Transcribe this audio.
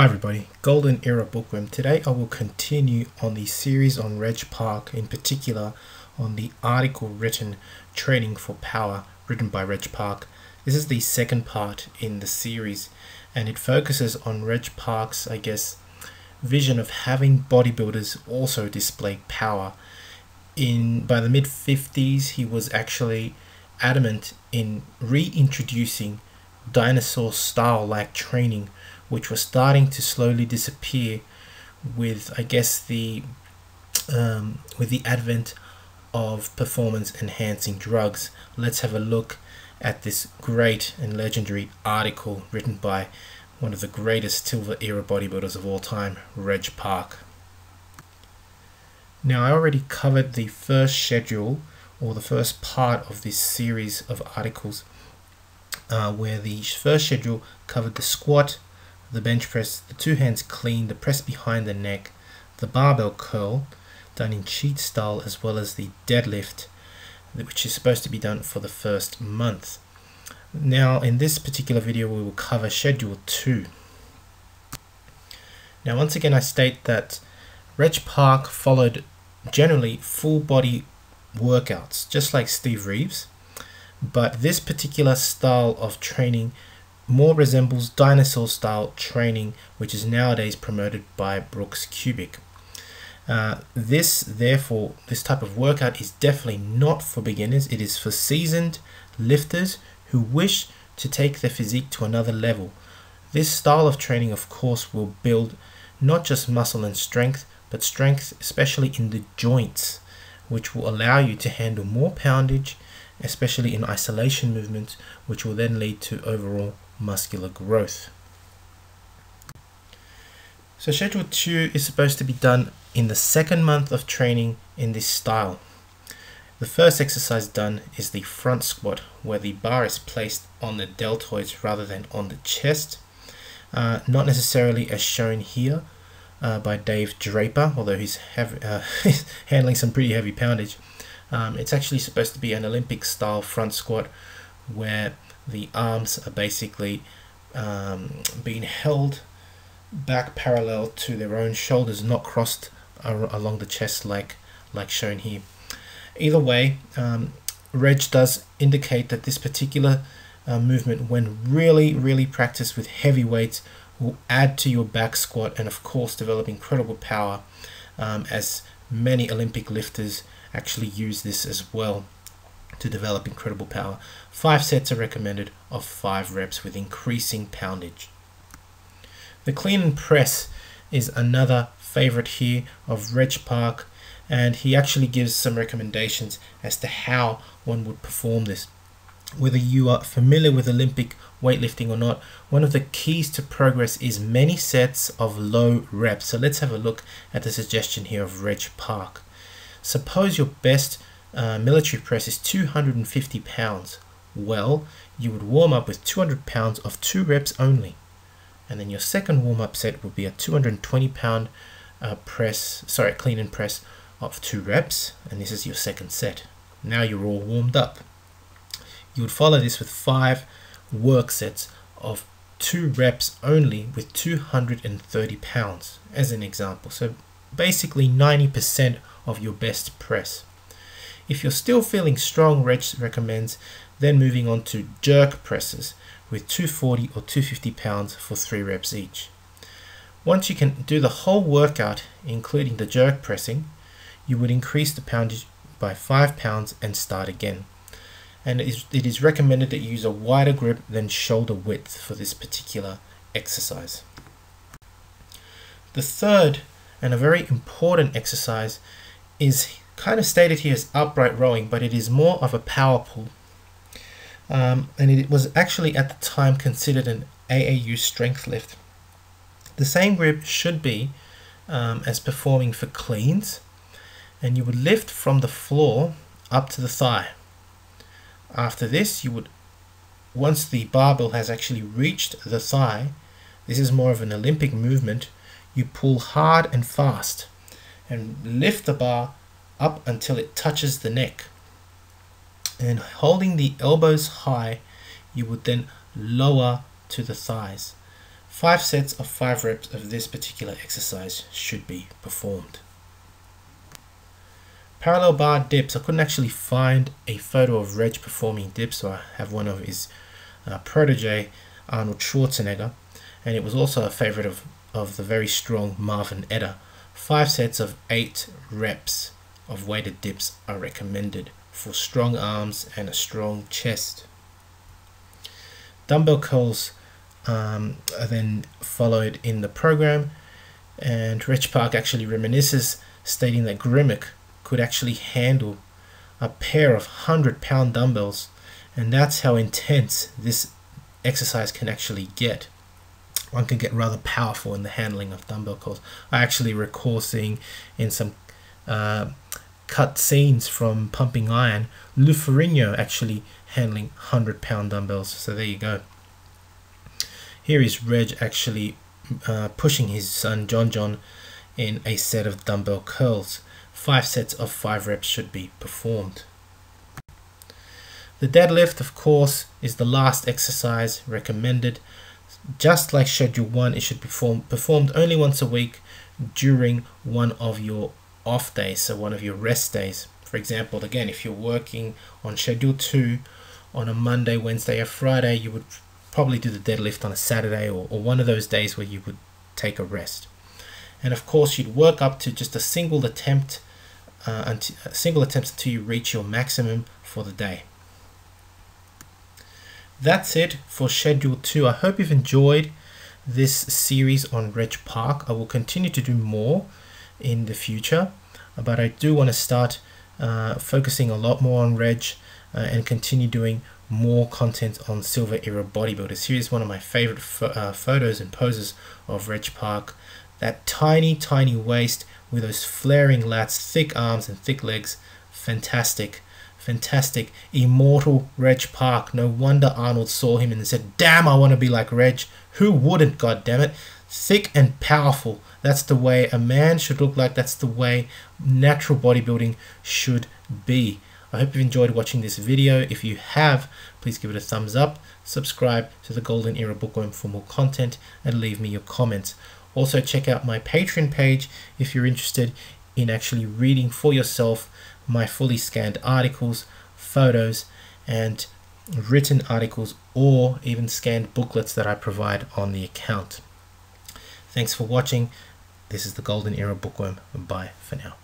Hi everybody, Golden Era Bookworm. Today I will continue on the series on Reg Park, in particular on the article written Training for Power, written by Reg Park. This is the second part in the series and it focuses on Reg Park's, I guess, vision of having bodybuilders also display power. In By the mid 50s, he was actually adamant in reintroducing dinosaur style like training which was starting to slowly disappear with I guess the um, with the advent of performance enhancing drugs. Let's have a look at this great and legendary article written by one of the greatest silver era bodybuilders of all time, Reg Park. Now I already covered the first schedule or the first part of this series of articles uh, where the first schedule covered the squat, the bench press, the two hands clean, the press behind the neck, the barbell curl done in cheat style, as well as the deadlift, which is supposed to be done for the first month. Now, in this particular video, we will cover Schedule 2. Now, once again, I state that Reg Park followed generally full body workouts, just like Steve Reeves, but this particular style of training more resembles dinosaur style training, which is nowadays promoted by Brooks Kubik. Uh, this, therefore, this type of workout is definitely not for beginners. It is for seasoned lifters who wish to take their physique to another level. This style of training, of course, will build not just muscle and strength, but strength, especially in the joints, which will allow you to handle more poundage, especially in isolation movements, which will then lead to overall muscular growth. So schedule 2 is supposed to be done in the second month of training in this style. The first exercise done is the front squat where the bar is placed on the deltoids rather than on the chest. Uh, not necessarily as shown here uh, by Dave Draper, although he's, heavy, uh, handling some pretty heavy poundage. Um, it's actually supposed to be an Olympic style front squat where the arms are basically um, being held back parallel to their own shoulders, not crossed along the chest like like shown here. Either way, um, Reg does indicate that this particular uh, movement, when really, really practiced with heavy weights, will add to your back squat and, of course, develop incredible power um, as many Olympic lifters actually use this as well to develop incredible power. Five sets are recommended of five reps with increasing poundage. The clean and press is another favorite here of Reg Park and he actually gives some recommendations as to how one would perform this. Whether you are familiar with Olympic weightlifting or not, one of the keys to progress is many sets of low reps. So let's have a look at the suggestion here of Reg Park. Suppose your best uh, military press is 250 pounds. Well, you would warm up with 200 pounds of two reps only. And then your second warm up set would be a 220 pound uh, press, sorry, clean and press of two reps. And this is your second set. Now you're all warmed up. You would follow this with five work sets of two reps only with 230 pounds as an example. So basically 90% of your best press. If you're still feeling strong, Reg recommends then moving on to jerk presses with 240 or 250 pounds for 3 reps each. Once you can do the whole workout, including the jerk pressing, you would increase the poundage by 5 pounds and start again. And it is, it is recommended that you use a wider grip than shoulder width for this particular exercise. The third and a very important exercise is kind of stated here as upright rowing, but it is more of a power pull. Um, and it was actually at the time considered an AAU strength lift. The same grip should be um, as performing for cleans, and you would lift from the floor up to the thigh. After this, you would, once the barbell has actually reached the thigh, this is more of an Olympic movement, you pull hard and fast and lift the bar up until it touches the neck. And holding the elbows high, you would then lower to the thighs. Five sets of five reps of this particular exercise should be performed. Parallel bar dips. I couldn't actually find a photo of Reg performing dips, so I have one of his uh, protege, Arnold Schwarzenegger, and it was also a favorite of, of the very strong Marvin Eder. Five sets of eight reps of weighted dips are recommended for strong arms and a strong chest. Dumbbell curls um, are then followed in the program, and Reg Park actually reminisces, stating that Grimek could actually handle a pair of 100 pound dumbbells and that's how intense this exercise can actually get one can get rather powerful in the handling of dumbbell curls i actually recall seeing in some uh, cut scenes from pumping iron lou actually handling 100 pound dumbbells so there you go here is reg actually uh, pushing his son jon jon in a set of dumbbell curls five sets of five reps should be performed. The deadlift, of course, is the last exercise recommended. Just like Schedule 1, it should be perform performed only once a week during one of your off days, so one of your rest days. For example, again, if you're working on Schedule 2 on a Monday, Wednesday, or Friday, you would probably do the deadlift on a Saturday or, or one of those days where you would take a rest. And of course, you'd work up to just a single attempt uh, until, uh, single attempts until you reach your maximum for the day. That's it for Schedule 2. I hope you've enjoyed this series on Reg Park. I will continue to do more in the future, but I do want to start uh, focusing a lot more on Reg uh, and continue doing more content on Silver Era Bodybuilders. Here is one of my favorite uh, photos and poses of Reg Park. That tiny, tiny waist with those flaring lats, thick arms and thick legs. Fantastic. Fantastic. Immortal Reg Park. No wonder Arnold saw him and said, Damn, I want to be like Reg. Who wouldn't, God damn it? Thick and powerful. That's the way a man should look like. That's the way natural bodybuilding should be. I hope you've enjoyed watching this video. If you have, please give it a thumbs up, subscribe to the Golden Era Bookworm for more content, and leave me your comments. Also, check out my Patreon page if you're interested in actually reading for yourself my fully scanned articles, photos, and written articles, or even scanned booklets that I provide on the account. Thanks for watching. This is the Golden Era Bookworm. Bye for now.